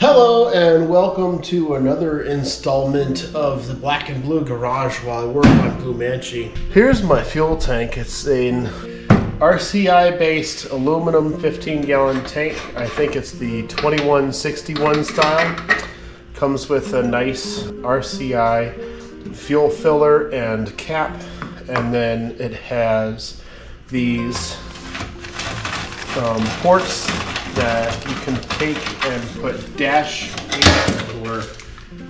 Hello and welcome to another installment of the Black and Blue Garage while I work on Blue Manchi. Here's my fuel tank. It's an RCI based aluminum 15 gallon tank. I think it's the 2161 style. Comes with a nice RCI fuel filler and cap and then it has these um, ports that you can take and put dash 8 or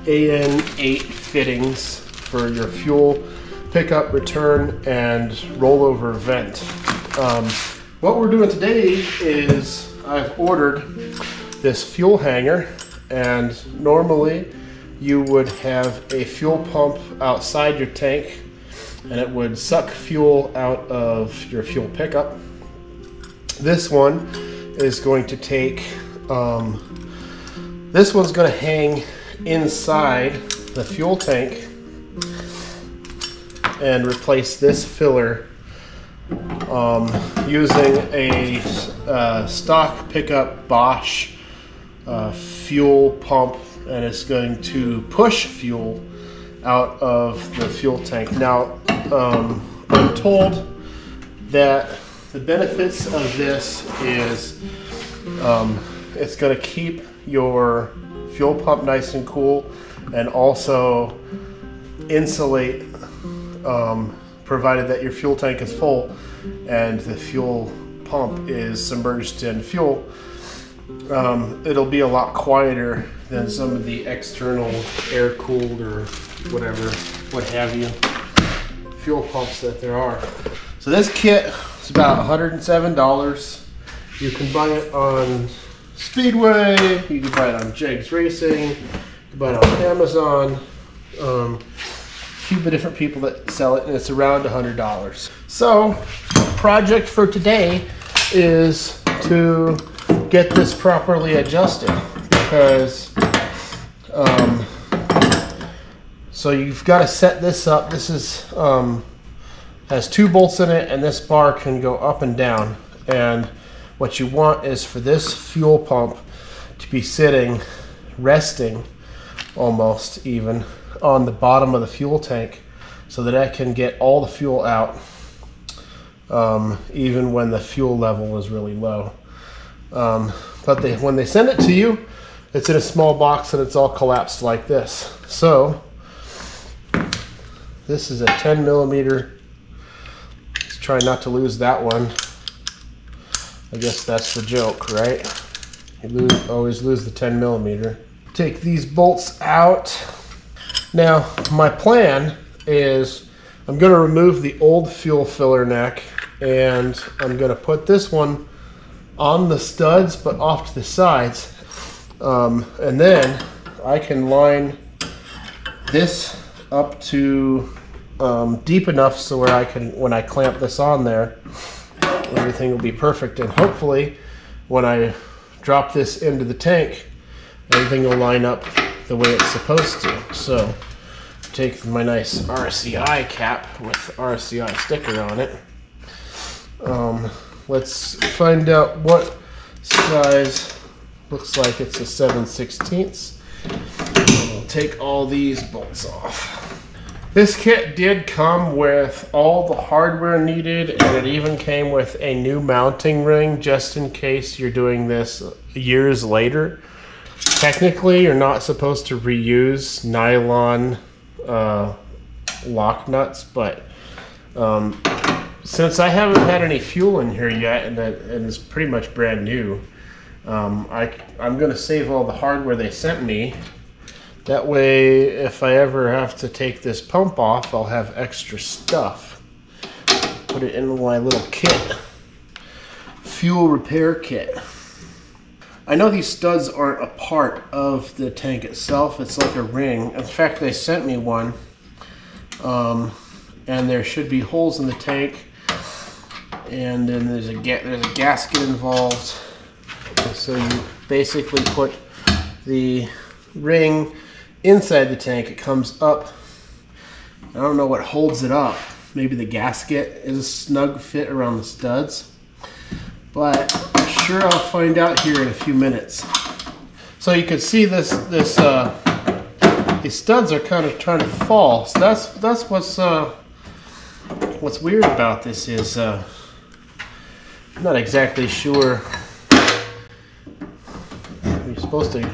AN8 fittings for your fuel pickup, return, and rollover vent. Um, what we're doing today is I've ordered this fuel hanger and normally you would have a fuel pump outside your tank and it would suck fuel out of your fuel pickup. This one is going to take, um, this one's going to hang inside the fuel tank and replace this filler um, using a uh, stock pickup Bosch uh, fuel pump and it's going to push fuel out of the fuel tank. Now, um, I'm told that the benefits of this is um, it's going to keep your fuel pump nice and cool and also insulate um, provided that your fuel tank is full and the fuel pump is submerged in fuel. Um, it'll be a lot quieter than some of the external air cooled or whatever what have you fuel pumps that there are. So this kit is about $107 you can buy it on speedway you can buy it on jegs racing you can buy it on amazon um, few different people that sell it, and it's around $100. So, project for today is to get this properly adjusted because um, so you've got to set this up. This is um, has two bolts in it, and this bar can go up and down. And what you want is for this fuel pump to be sitting, resting, almost even on the bottom of the fuel tank so that I can get all the fuel out um, even when the fuel level is really low. Um, but they, when they send it to you, it's in a small box and it's all collapsed like this. So this is a 10 millimeter. Try not to lose that one. I guess that's the joke, right? You lose, always lose the 10 millimeter. Take these bolts out. Now, my plan is I'm going to remove the old fuel filler neck and I'm going to put this one on the studs but off to the sides. Um, and then I can line this up to um, deep enough so where I can, when I clamp this on there, everything will be perfect. And hopefully when I drop this into the tank, everything will line up the way it's supposed to. So take my nice RCI cap with RCI sticker on it. Um, let's find out what size looks like it's a 7 16ths. We'll take all these bolts off. This kit did come with all the hardware needed and it even came with a new mounting ring just in case you're doing this years later. Technically, you're not supposed to reuse nylon uh, lock nuts, but um, since I haven't had any fuel in here yet, and, that, and it's pretty much brand new, um, I, I'm going to save all the hardware they sent me. That way, if I ever have to take this pump off, I'll have extra stuff. Put it in my little kit. Fuel repair kit. I know these studs aren't a part of the tank itself. It's like a ring. In fact, they sent me one. Um, and there should be holes in the tank. And then there's a, there's a gasket involved. So you basically put the ring inside the tank. It comes up. I don't know what holds it up. Maybe the gasket is a snug fit around the studs. But sure I'll find out here in a few minutes. So you can see this this uh, these studs are kind of trying to fall. So that's that's what's uh, what's weird about this is uh, I'm not exactly sure. You're supposed to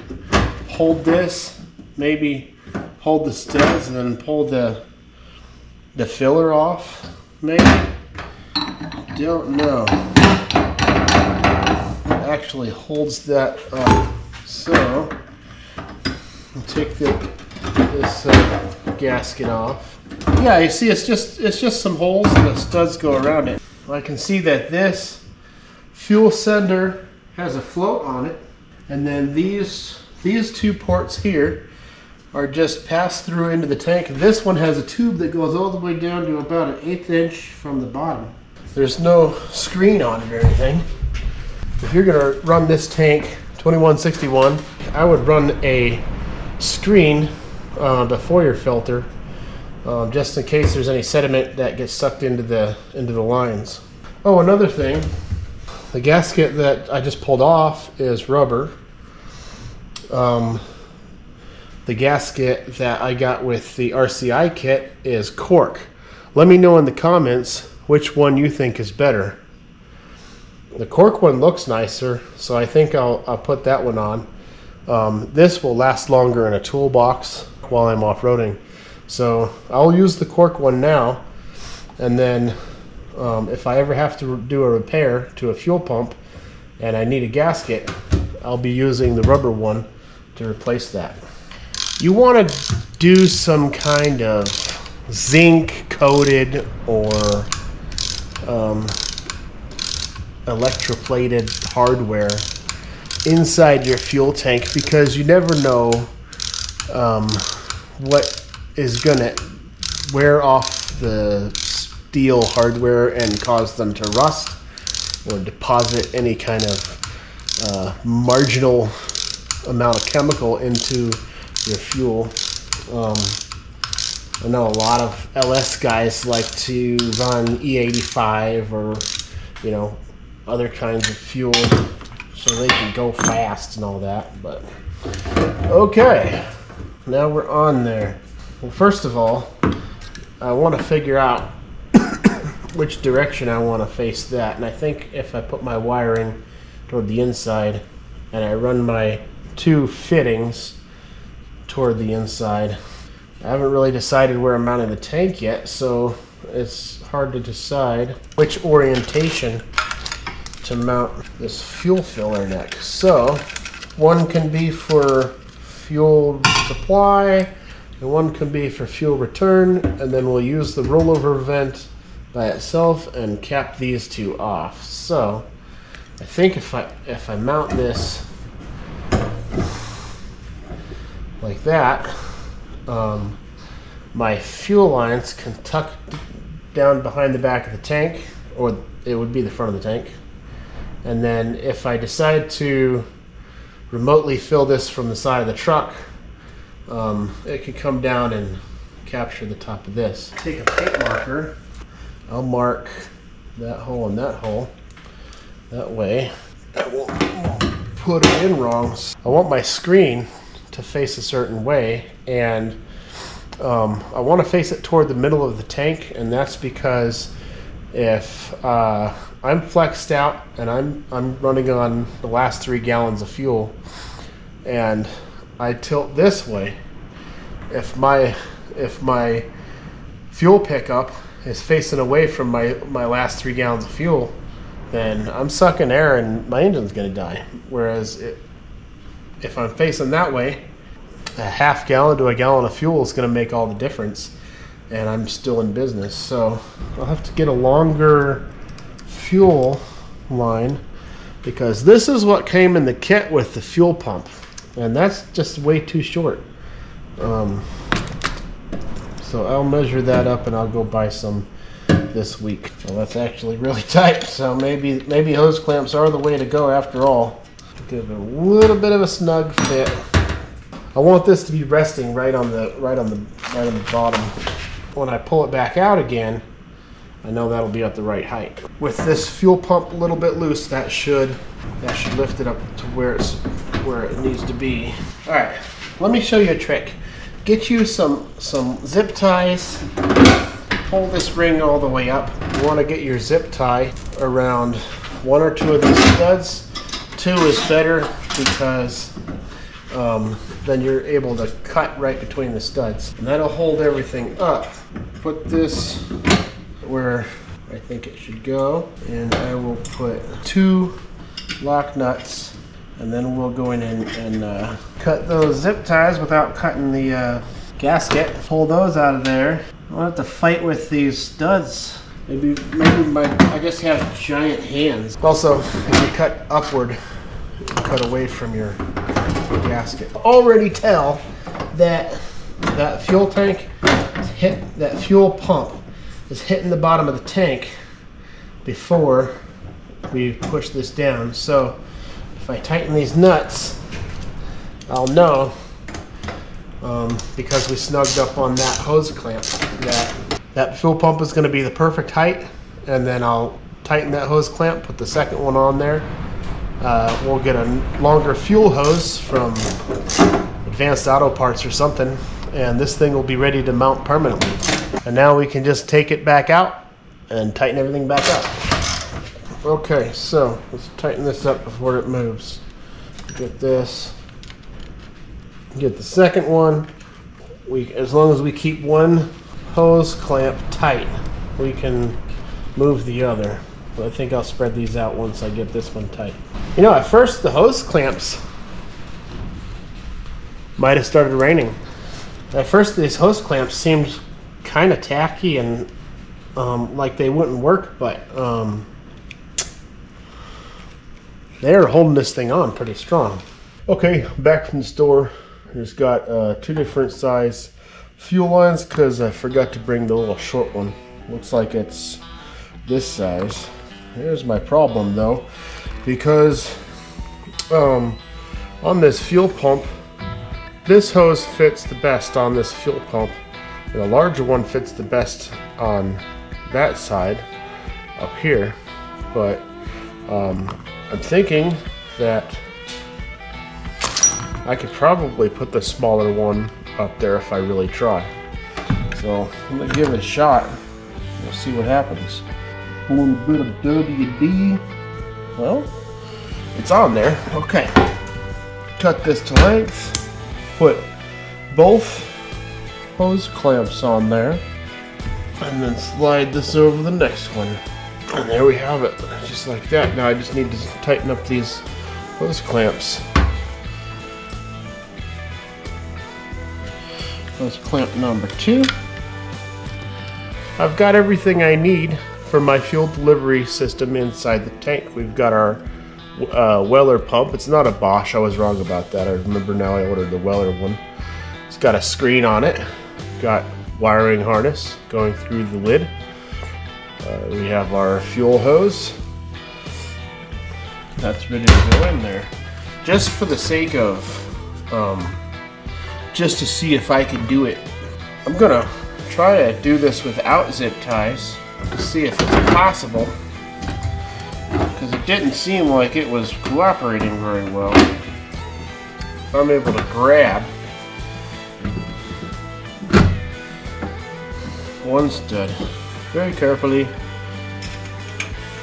hold this, maybe hold the studs, and then pull the the filler off. Maybe don't know. It actually holds that up. So I'll take the this uh, gasket off. Yeah, you see, it's just it's just some holes and the studs go around it. I can see that this fuel sender has a float on it, and then these these two ports here are just passed through into the tank. This one has a tube that goes all the way down to about an eighth inch from the bottom. There's no screen on it or anything. If you're gonna run this tank 2161, I would run a screen uh, before your filter, um, just in case there's any sediment that gets sucked into the into the lines. Oh, another thing, the gasket that I just pulled off is rubber. Um, the gasket that I got with the RCI kit is cork. Let me know in the comments which one you think is better. The cork one looks nicer, so I think I'll, I'll put that one on. Um, this will last longer in a toolbox while I'm off-roading. So I'll use the cork one now, and then um, if I ever have to do a repair to a fuel pump and I need a gasket, I'll be using the rubber one to replace that. You want to do some kind of zinc coated or um, electroplated hardware inside your fuel tank because you never know um, what is going to wear off the steel hardware and cause them to rust or deposit any kind of uh, marginal amount of chemical into your fuel. Um, I know a lot of LS guys like to run E85 or, you know, other kinds of fuel so they can go fast and all that. But okay, now we're on there. Well, first of all, I want to figure out which direction I want to face that. And I think if I put my wiring toward the inside and I run my two fittings toward the inside. I haven't really decided where I'm mounting the tank yet, so it's hard to decide which orientation to mount this fuel filler neck. So one can be for fuel supply and one can be for fuel return and then we'll use the rollover vent by itself and cap these two off. So I think if I if I mount this like that, um, my fuel lines can tuck down behind the back of the tank, or it would be the front of the tank. And then if I decide to remotely fill this from the side of the truck, um, it could come down and capture the top of this. Take a paint marker. I'll mark that hole and that hole. That way I won't put it in wrong. I want my screen to face a certain way and um, I want to face it toward the middle of the tank and that's because if uh, I'm flexed out and I'm I'm running on the last three gallons of fuel and I tilt this way if my if my fuel pickup is facing away from my my last three gallons of fuel then I'm sucking air and my engine's gonna die. Whereas it, if I'm facing that way, a half gallon to a gallon of fuel is going to make all the difference. And I'm still in business. So I'll have to get a longer fuel line because this is what came in the kit with the fuel pump. And that's just way too short. Um, so I'll measure that up and I'll go buy some this week. Well, that's actually really tight. So maybe maybe hose clamps are the way to go after all. Give it a little bit of a snug fit. I want this to be resting right on the right on the right on the bottom. When I pull it back out again, I know that'll be at the right height. With this fuel pump a little bit loose, that should that should lift it up to where it's where it needs to be. All right, let me show you a trick. Get you some, some zip ties. Pull this ring all the way up. You want to get your zip tie around one or two of these studs. Two is better because um, then you're able to cut right between the studs. And that'll hold everything up. Put this where I think it should go. And I will put two lock nuts and then we'll go in and, and uh, cut those zip ties without cutting the uh, gasket. Pull those out of there. I'll have to fight with these studs. Maybe, maybe my, I just have giant hands. Also, if you cut upward, cut away from your gasket. Already tell that that fuel tank hit, that fuel pump is hitting the bottom of the tank before we push this down. So if I tighten these nuts, I'll know um, because we snugged up on that hose clamp that that fuel pump is going to be the perfect height and then I'll tighten that hose clamp put the second one on there uh, we'll get a longer fuel hose from advanced auto parts or something and this thing will be ready to mount permanently. And now we can just take it back out and tighten everything back up. Okay so let's tighten this up before it moves. Get this. Get the second one. We as long as we keep one hose clamp tight we can move the other. But I think I'll spread these out once I get this one tight you know at first the hose clamps might have started raining at first these hose clamps seemed kind of tacky and um, like they wouldn't work but um, they're holding this thing on pretty strong okay back from the store just got uh, two different size fuel lines because I forgot to bring the little short one. Looks like it's this size. Here's my problem though, because um, on this fuel pump, this hose fits the best on this fuel pump. And the larger one fits the best on that side up here. But um, I'm thinking that I could probably put the smaller one up there if I really try. So I'm gonna give it a shot. We'll see what happens. A little bit of WD. Well, it's on there. Okay. Cut this to length. Put both hose clamps on there. And then slide this over the next one. And there we have it. Just like that. Now I just need to tighten up these hose clamps. That's clamp number two. I've got everything I need for my fuel delivery system inside the tank. We've got our uh, Weller pump. It's not a Bosch. I was wrong about that. I remember now I ordered the Weller one. It's got a screen on it. Got wiring harness going through the lid. Uh, we have our fuel hose. That's ready to go in there. Just for the sake of um, just to see if I can do it. I'm gonna try to do this without zip ties to see if it's possible because it didn't seem like it was cooperating very well. I'm able to grab one stud very carefully.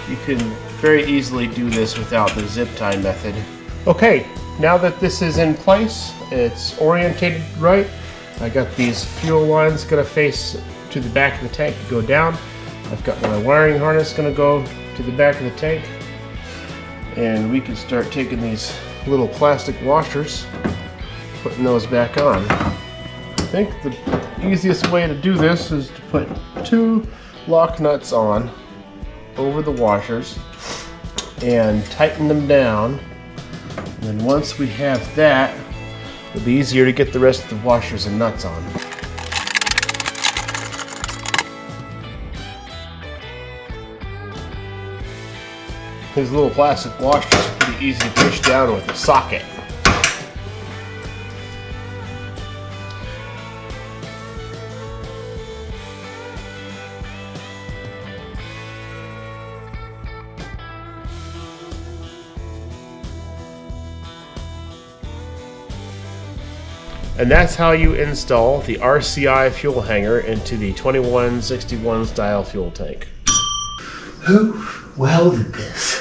You can very easily do this without the zip tie method. Okay, now that this is in place, it's orientated right. I got these fuel lines gonna face to the back of the tank to go down. I've got my wiring harness gonna go to the back of the tank. And we can start taking these little plastic washers, putting those back on. I think the easiest way to do this is to put two lock nuts on over the washers and tighten them down and then once we have that, it'll be easier to get the rest of the washers and nuts on. These little plastic washers are pretty easy to push down with a socket. And that's how you install the RCI fuel hanger into the 2161 style fuel tank. Who welded this?